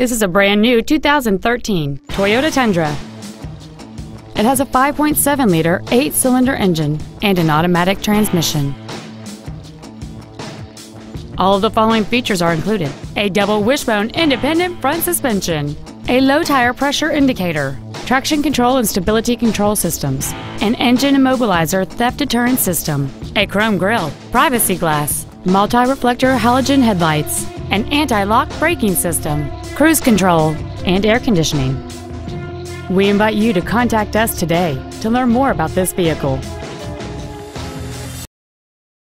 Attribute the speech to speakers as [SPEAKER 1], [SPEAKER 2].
[SPEAKER 1] This is a brand new 2013 Toyota Tundra. It has a 5.7-liter eight-cylinder engine and an automatic transmission. All of the following features are included. A double wishbone independent front suspension, a low tire pressure indicator, traction control and stability control systems, an engine immobilizer theft deterrent system, a chrome grille, privacy glass, multi-reflector halogen headlights, an anti-lock braking system, cruise control, and air conditioning. We invite you to contact us today to learn more about this vehicle.